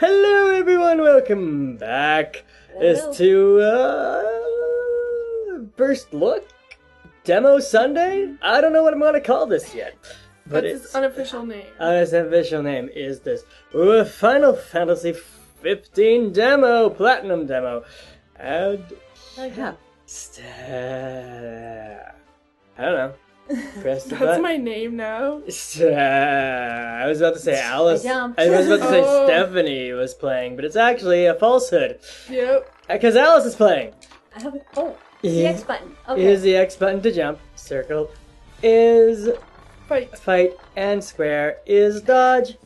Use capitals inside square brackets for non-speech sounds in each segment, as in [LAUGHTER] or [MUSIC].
Hello, everyone. Welcome back. Hello. Is to uh, first look demo Sunday. I don't know what I'm gonna call this yet, but That's it's his unofficial name. uh, its official name is this uh, Final Fantasy 15 demo, platinum demo, and st- I don't know. Press the [LAUGHS] That's button. my name now. St- uh, I was about to say Alice. jumped. I was about to say Oh. Stephanie was playing, but it's actually a falsehood Yep. Uh, because Alice is playing. I have oh the X button. Okay. Is the X button to jump? Circle is Fight. fight, and square is dodge.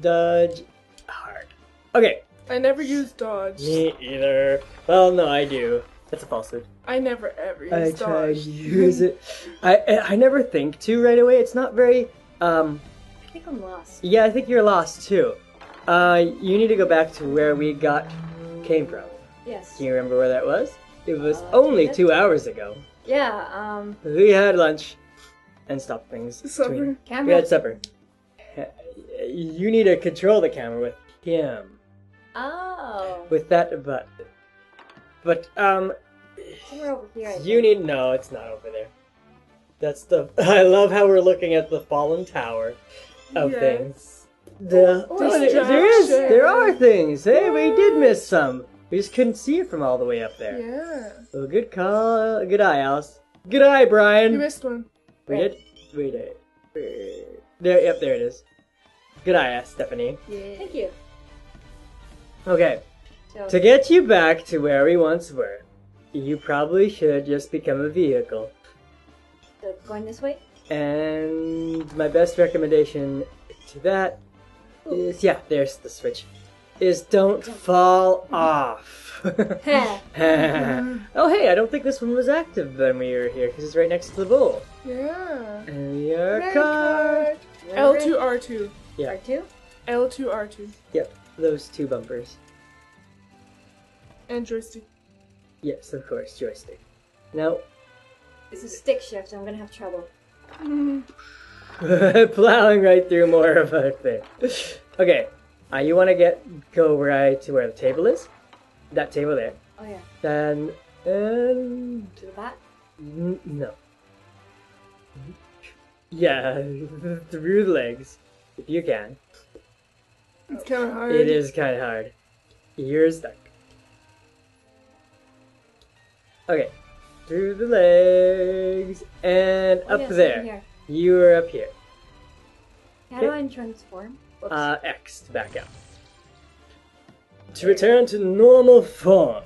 Dodge hard. Okay, I never use dodge. me either. Well, no, I do. That's a falsehood. I never ever use I try to use it. I I I never think to right away. It's not very um. I think I'm lost. Yeah, I think you're lost too. Uh, you need to go back to where we got came from. Yes. Can you remember where that was? It was Uh, only yeah. two hours ago. Yeah. Um. We had lunch and stopped things. Supper. between- We Camera. had supper. You need to control the camera with him. Oh. With that button. But, um, Somewhere over here. I you think. need. No, it's not over there. That's the. [LAUGHS] I love how we're looking at the fallen tower of Yes. things. The, Oh, oh, there, there is. There are things. Hey, we did miss some. We just couldn't see it from all the way up there. Yeah. Well, good call. Good eye, Alice. Good eye, Brian. You missed one. We did. We did. There. Yep. There it is. Good eye, Stephanie. Yeah. Thank you. Okay. So, To get you back to where we once were, you probably should just become a vehicle. so going this way. And my best recommendation to that is yeah, there's the switch. Is don't fall mm-hmm. off. [LAUGHS] [LAUGHS] Mm-hmm. Oh hey, I don't think this one was active when we were here because it's right next to the bowl. Yeah. And your Red card. L two R two. Yeah. R two. L two R two. Yep, those two bumpers. And joystick. Yes, of course, joystick. Now, It's a stick shift. I'm gonna have trouble. [LAUGHS] plowing right through more of a thing. Okay, uh, you want to get go right to where the table is. That table there. Oh yeah. Then and To the back. n- no. Yeah, [LAUGHS] through the legs, if you can. It's kind of hard. It is kind of hard. You're stuck. Okay, through the legs and Oh, up yes, there. Here. You are up here. How do I transform? Whoops. Uh, X to back out. To return to normal form.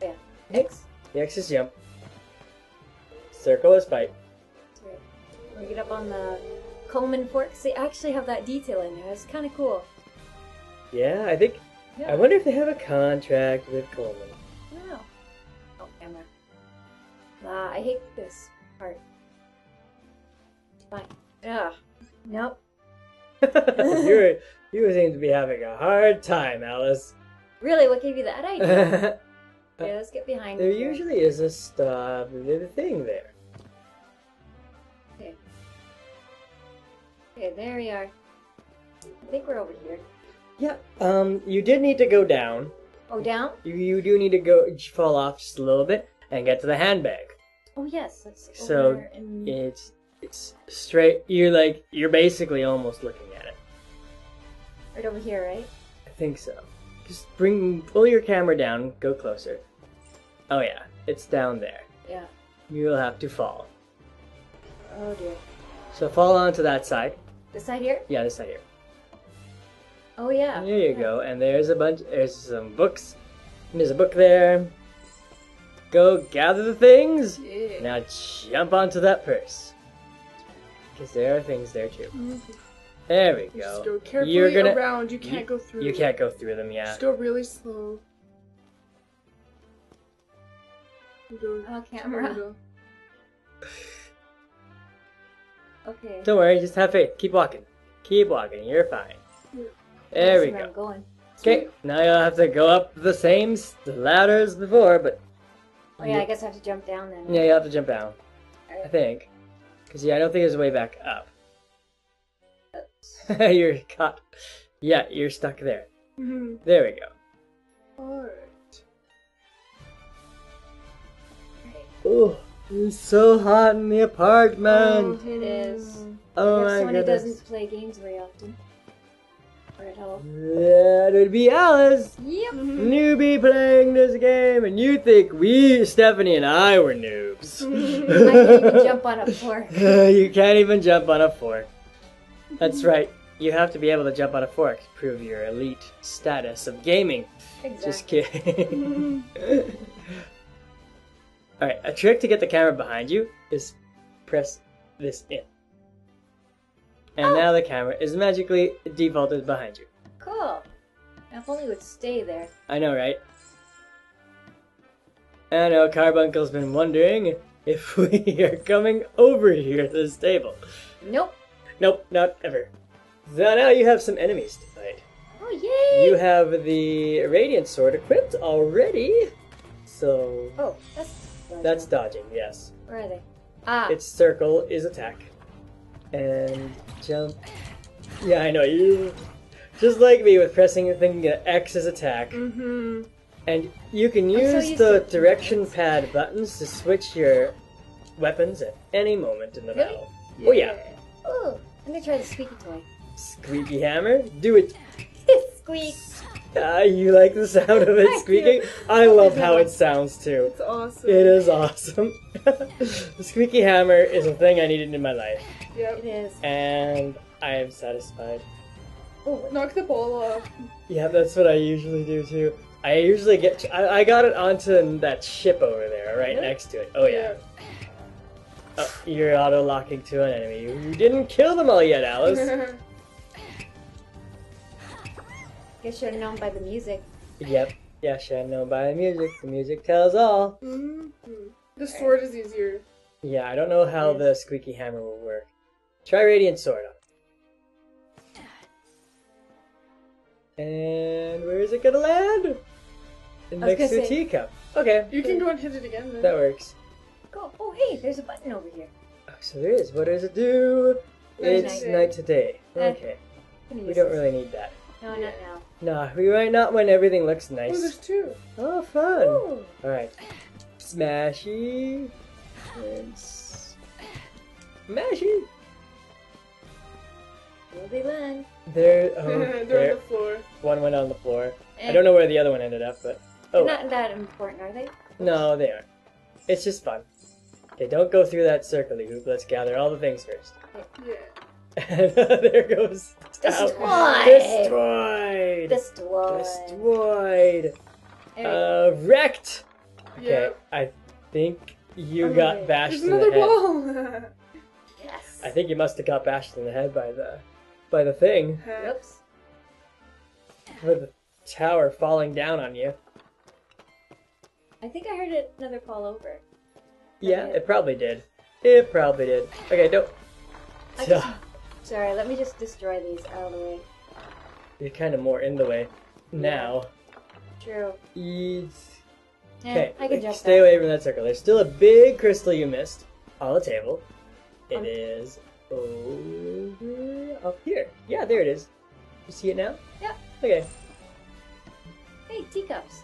yeah. X. The X is jump. Circle is fight. Sorry. We get up on the Coleman forks, they actually have that detail in there. It's kind of cool. Yeah, I think. Yeah. I wonder if they have a contract with Coleman. Ah, I hate this part. Fine. Ugh. Nope. You're, [LAUGHS] you seem to be having a hard time, Alice. Really, what gave you that [LAUGHS] idea? there let's get behind it here. usually is a the thing there. Okay. Okay, there we are. I think we're over here. Yeah. Um, you did need to go down. Oh, down? You you do need to go fall off just a little bit and get to the handbag. Oh, yes. Let's So, over and... It's it's straight. You're like you're basically almost looking at it. right over here, right? I think so. Just bring pull your camera down. Go closer. Oh yeah, it's down there. Yeah. You'll have to fall. Oh, dear. So fall onto that side. This side here? Yeah, this side here. Oh, yeah. There you go. And there's a bunch. There's some books. And there's a book there. Go gather the things. Yeah. Now jump onto that purse. Because there are things there too. There we Just go. go carefully You're gonna. around. You can't you- go through. You can't go through them yet. Just go really slow. Go Oh, camera. middle. [LAUGHS] Okay. Don't worry, just have faith. Keep walking. Keep walking. You're fine. Yeah. There we That's where go. Okay, now you'll have to go up the same s- ladder as before, but Oh, yeah, I guess I have to jump down then. yeah, you have to jump down. I think. Because, yeah, I don't think there's a way back up. [LAUGHS] you're caught. Yeah, you're stuck there. Mhm. There we go. Alright. Oh, it's so hot in the apartment. It is. Oh, my someone who goodness. doesn't play games very often. That would be Alice, Yep. Mm-hmm. newbie playing this game, and you think we, Stephanie and I, were noobs. [LAUGHS] I can't even jump on a fork. [LAUGHS] you can't even jump on a fork. That's right. You have to be able to jump on a fork to prove your elite status of gaming. Exactly. Just kidding. [LAUGHS] Alright, a trick to get the camera behind you is press this in. And now the camera is magically defaulted behind you. Cool. If only it would stay there. I know, right? I know Carbuncle's been wondering if [LAUGHS] we are coming over here to this table. Nope. Nope, not ever. So now you have some enemies to fight. Oh yay! You have the Radiant Sword equipped already. So Oh, that's. that's dodging, yes. Where are they? Ah. Its circle is attack. And jump. Yeah, I know you. Just like me with pressing and thinking that X is attack. Mm-hmm. And you can use used the direction pad buttons to switch your weapons at any moment in the Really? battle. Oh yeah. Ooh. Let me try the squeaky toy. Squeaky hammer, do it. [LAUGHS] Squeak. Ah, you like the sound of it [LAUGHS] squeaking? I love how it sounds too. It's awesome. It is awesome. [LAUGHS] the squeaky hammer is a thing I needed in my life, Yep. It is. and I am satisfied. Oh, Knock the ball off. Yeah, that's what I usually do too. I usually get. I, I got it onto that ship over there, right Really? next to it. Oh yeah. Oh, you're auto locking to an enemy. You, you didn't kill them all yet, Alice. [LAUGHS] Guess you're known by the music. yep. Yeah, should know by the music. The music tells all. Mhm. The sword is easier. Yeah, I don't know how the squeaky hammer will work. Try Radiant Sword on. And where is it gonna land? was Next gonna to a say- teacup. Okay. You can go and hit it again then. That works. Go. Oh, hey, there's a button over here. Oh, so there is. What does it do? Night It's today. night today. Eh. Okay. I'm gonna We use don't this. really need that. No, not now. Nah, we might not when everything looks Oh, nice. there's two. Oh, fun. Ooh. Alright. Smashy. And smashy. Will they land? There. Oh, [LAUGHS] They're on the floor. One went on the floor. I Eh, don't know where the other one ended up, but. They're Oh, not that important, are they? no, they aren't. It's just fun. Okay, don't go through that circle hoop. Let's gather all the things first. Yeah. And [LAUGHS] there goes. Destroyed. Destroyed. Destroyed. Destroyed. Uh, wrecked. Okay, Yeah. I think you Oh, got wait. bashed There's in the another head. ball. [LAUGHS] yes. I think you must have got bashed in the head by the by the thing, Whoops. with the tower falling down on you. I think I heard it, another fall over. Yeah, it probably did. It probably did. Okay, don't. I just- Sorry, let me just destroy these out of the way. You're kind of more in the way now. True. It's- Eh, Okay, I can jump stay back. away from that circle. There's still a big crystal you missed on the table. It Um, is over up here. Yeah, there it is. You see it now? Yeah. Okay. Hey, teacups.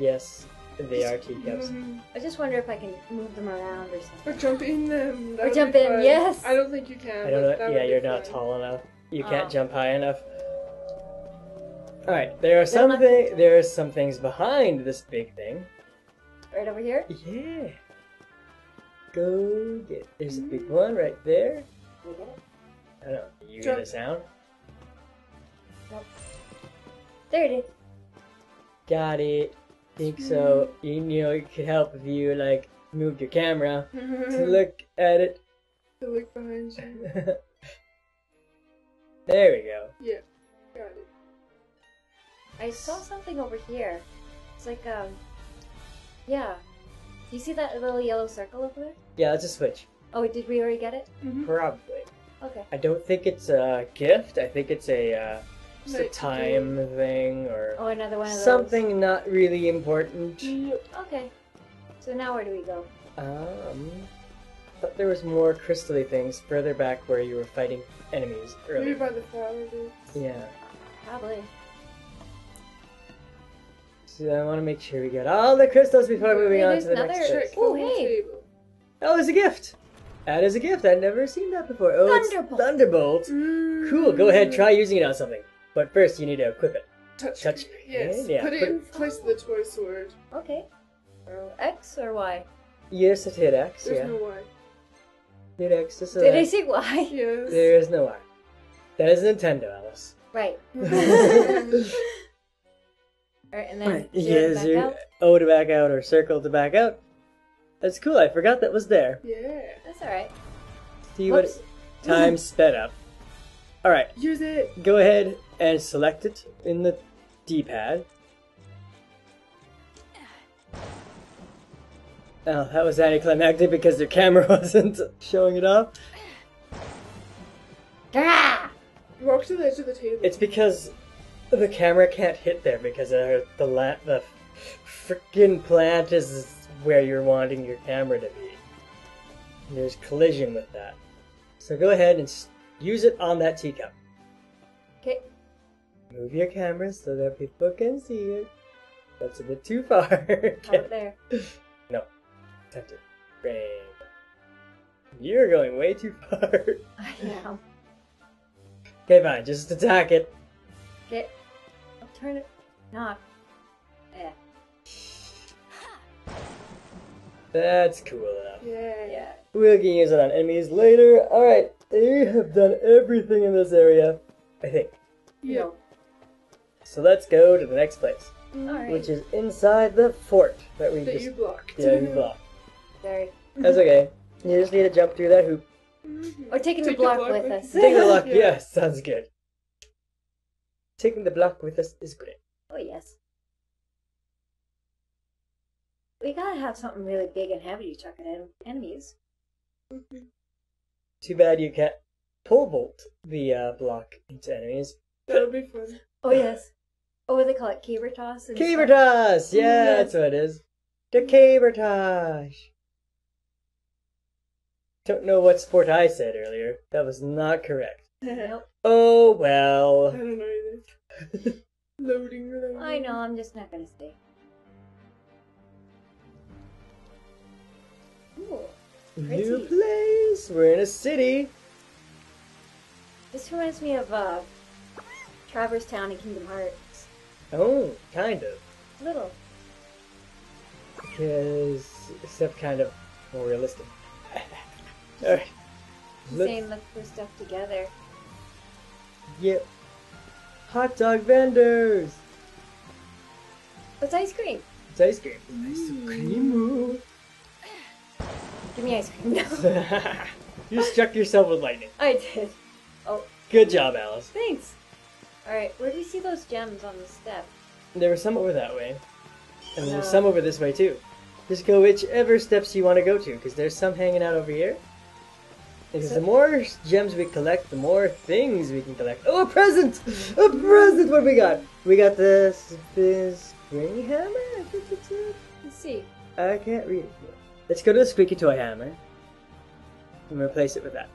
Yes, they are teacups. Mhm. I just wonder if I can move them around or something. Or something. jump in them. That Or would jump in, fun. yes. I don't think you can. I don't know. Yeah, you're not fun. tall enough. You can't Oh. jump high enough. All right, there are some have to- thi- there are some things behind this big thing. Right over here? Yeah. Go get. There's a big one right there. Can I get it? I don't know. You Jump. hear the sound? There it is. Got it. Think so. You, you know, it could help if you like moved your camera to look at it. To look behind you. [LAUGHS] there we go. Yeah. Got it. I saw something over here. It's like, um, yeah. Do you see that little yellow circle over there? Yeah, that's a switch. Oh, did we already get it? Mhm. Probably. Okay. I don't think it's a gift. I think it's a uh, just a Night time thing or Oh, another one of those. something not really important. Okay. So now where do we go? Um, thought there was more crystally things further back where you were fighting enemies earlier. Maybe by the flower. Yeah. Probably. So I want to make sure we get all the crystals before moving Hey, on to the next another- place. Check Oh, hey. Oh, it's a gift. That is a gift. I've never seen that before. Oh, it's Thunderbolt. Thunderbolt. Cool. Go ahead. Try using it on something. But first, you need to equip it. Touch. Touch Yes. screen, yeah. Put it Put- in place of the toy sword. Okay. Or X or Y? Yes, it hit X. There's yeah. no Y. Hit X to Did select. I say Y? Yes. There is no Y. That is Nintendo, Alice. Right. [LAUGHS] Yes. Alright, and then zero yes, back out. O to back out or circle to back out. That's cool. I forgot that was there. yeah. That's alright. See what Whoops. time sped up. All right. Use it. Go ahead and select it in the D-pad. Oh, that was anticlimactic because their camera [LAUGHS] wasn't showing it off. Ah! Walk to the edge of the table. It's because the camera can't hit there because uh, the la- the freaking plant is where you're wanting your camera to be. There's collision with that. So go ahead and use it on that teacup. Okay. Move your camera so that people can see it. That's a bit too far. [LAUGHS] Out there. no. Have to bang. You're going way too far. [LAUGHS] I am. okay, fine. Just attack it. Okay. I'll turn it. Knock. Yeah. That's cool enough. yeah. Yeah. We can use it on enemies later. Alright, we have done everything in this area. I think. Yep. So let's go to the next place, Alright. which is inside the fort that we That just you blocked. yeah you blocked. [LAUGHS] Sorry. That's okay. You just need to jump through that hoop. Or taking the Take the block block with with us. you. Taking the block, [LAUGHS] Yeah. yes, sounds good. Taking the block with us is great. oh, yes. We gotta have something really big and heavy to chuck at en- enemies. Too bad you can't pole vault the uh, block into enemies. That'll be fun. Oh, yes. Oh, what do they call it? Caber toss? and Caber stuff? toss! Yeah, Yeah. that's what it is. The caber toss! Don't know what sport I said earlier. That was not correct. [LAUGHS] Nope. Oh well. [LAUGHS] I well. don't know either. [LAUGHS] Loading, loading. I know, I'm just not gonna stay. Ooh, New Pretty. place. We're in a city. this reminds me of uh, Traverse Town in Kingdom Hearts. Oh, kind of. Little. Because, except kind of more realistic. Alright. Let's- Same, let's put stuff together. Yep. Hot dog vendors. What's ice cream? It's ice cream. Ice cream. [SIGHS] Give me ice cream. No. [LAUGHS] you struck yourself with lightning. [LAUGHS] I did. Oh, Good job, Alice. thanks. Alright, where do you see those gems on the step? There were some over that way. And there's oh. some over this way too. Just go whichever steps you want to go to, because there's some hanging out over here. Because So- the more gems we collect, the more things we can collect. Oh, a present! A present! What we got? We got this, this spring hammer? I think it's it. Let's see. I can't read it. Let's go to the squeaky toy hammer and replace it with that.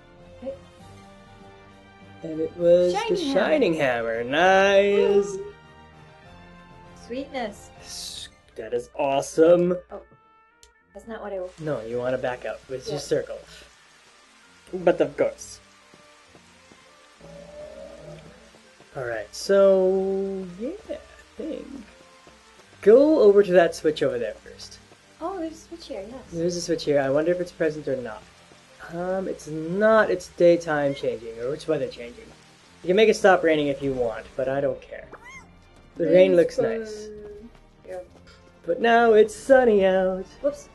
And it was the Shining hammer. shining hammer. Nice. Sweetness. That is awesome. Oh, that's not what I. No, you want to back up. It's Yeah. just circle. But of course. Alright, so yeah, I think. Go over to that switch over there first. Oh, there's a switch here, yes. There's a switch here. I wonder if it's present or not. Um, it's not. It's daytime changing, or it's weather changing. You can make it stop raining if you want, but I don't care. The rain looks Fun. nice. Yeah. But now it's sunny out. Whoops.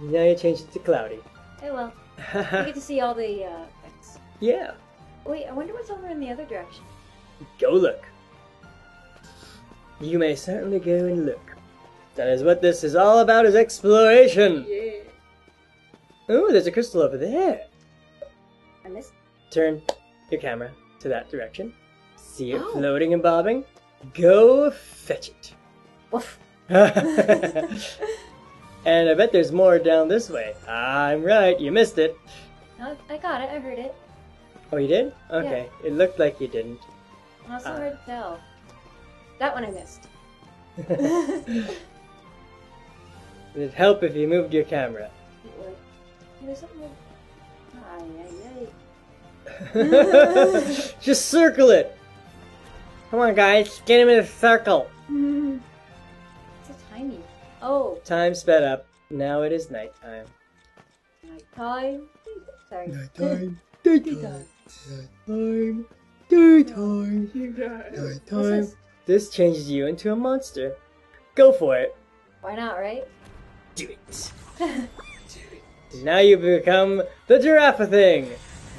Now you change it to cloudy. Oh well. [LAUGHS] You get to see all the uh, effects. yeah, Wait, I wonder what's over in the other direction. go look. You may certainly go and look. That is what this is all about, is exploration. Yeah. Oh, there's a crystal over there. I missed. Turn your camera to that direction. See it Oh. floating and bobbing? Go fetch it. Woof. [LAUGHS] And I bet there's more down this way. I'm right, you missed it. No, I got it. I heard it. Oh, you did? Okay. It looked like you didn't. I also Ah. heard tell. That one I missed. [LAUGHS] It'd help if you moved your camera. It would. There's something. Ay, ay, ay. [LAUGHS] Just circle it. Come on, guys, get him in a circle. [LAUGHS] so tiny. Oh, Time sped up. Now it is nighttime. nighttime. Sorry. [LAUGHS] Nighttime. Daytime. Nighttime. Daytime. You guys. What's Nighttime. this? This changes you into a monster. Go for it. Why not, right? Do it. Now you become the giraffe thing.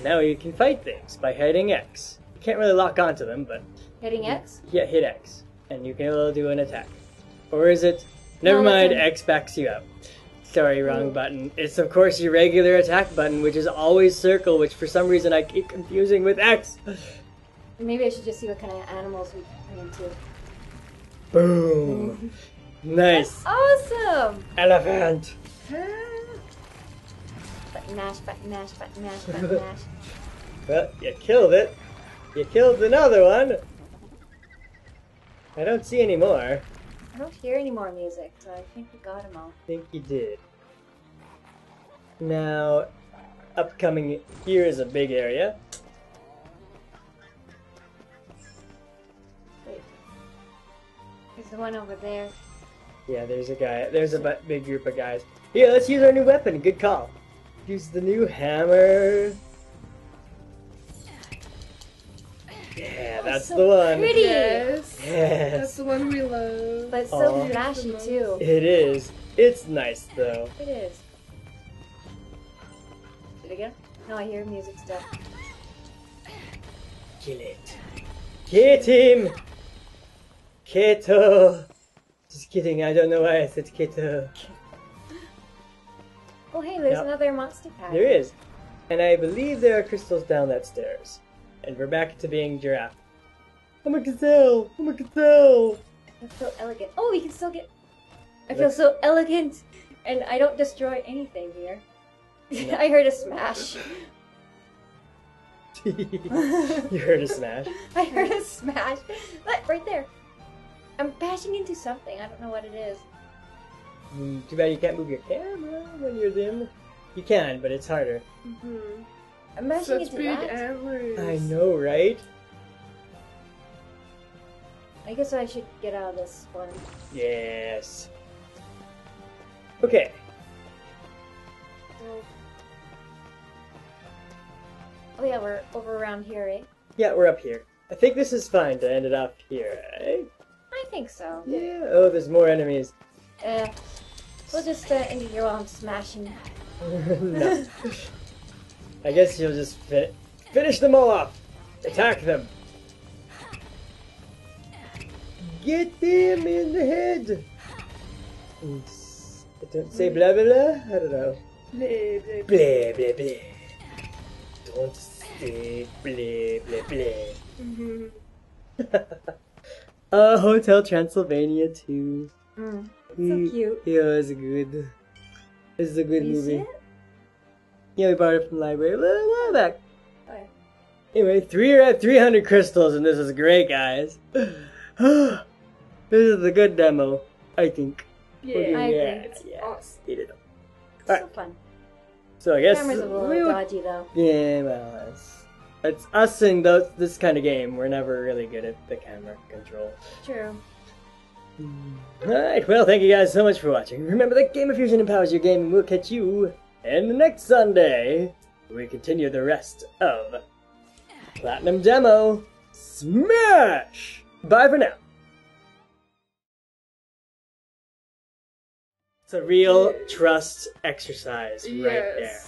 Now you can fight things by hitting X. You can't really lock onto them, but Hitting X? yeah, hit X, and you can do an attack. Or is it? Never No, mind. X backs you up. Sorry, wrong button. It's of course your regular attack button, which is always circle, which for some reason I keep confusing with X. Maybe I should just see what kind of animals we run into. Boom. [LAUGHS] Nice. Awesome! Elephant. Button mash, button mash, button mash, button [LAUGHS] mash. Well, you killed it. You killed another one. I don't see any more. I don't hear any more music, so I think we got them all. I think you did. Now, upcoming here is a big area. Wait. There's the one over there. Yeah, there's a guy. There's a big group of guys. Here, let's use our new weapon. Good call. Use the new hammer. Yeah, oh, that's so the one. pretty. Yes. That's the one we love. But it's so Aw. flashy too. it is. It's nice though. It is. Did I get him? No, I hear music still. Kill it. Get him! Keto! Just kidding, I don't know why I said keto. Oh, hey, there's Yep. another monster pack. There is. And I believe there are crystals down that stairs. And we're back to being giraffe. I'm a gazelle! I'm a gazelle! That's so elegant. Oh, we can still get. I feel Look. so elegant, and I don't destroy anything here. No. [LAUGHS] I heard a smash. [LAUGHS] [LAUGHS] you heard a smash. I heard a smash. Look, right there. I'm bashing into something. I don't know what it is. Mm, Too bad you can't move your camera when you're them. You can, but it's harder. Mhm. I'm Such into big that. antlers. I know, right? I guess I should get out of this one. Yes. Okay. So- Oh yeah, we're over around here, eh? Yeah, we're up here. I think this is fine to end it off here, eh? I think so. Yeah. Oh, there's more enemies. Uh, we'll just uh, end it here while I'm smashing. [LAUGHS] no. I guess you'll just fi- finish them all off. Attack them. Get them in the head. Don't say blah blah blah. I don't know. Blah, blah, blah. Blah blah. Don't say blah blah blah. [LAUGHS] Mhm. uh, Hotel Transylvania 2. Mm, He- so mm, cute. Yeah, it's good. This is a good You movie. it? Yeah, we borrowed it from the library a little while back. Yeah. Anyway, three uh, are at 300 crystals, and this is great, guys. [GASPS] this is a good demo, I think. Yeah. I yeah, It's yeah. awesome. Eat it up. It's so fun. So I guess Camera's a little we dodgy though. Yeah, well, it's, it's us in those, this kind of game. We're never really good at the camera control. True. Alright, well, thank you guys so much for watching. Remember that GamerFuzion empowers your game, and we'll catch you in the next Sunday. We continue the rest of Platinum Demo Smash! Bye for now. It's a real trust exercise right there.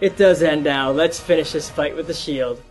It does end now. Let's finish this fight with the shield.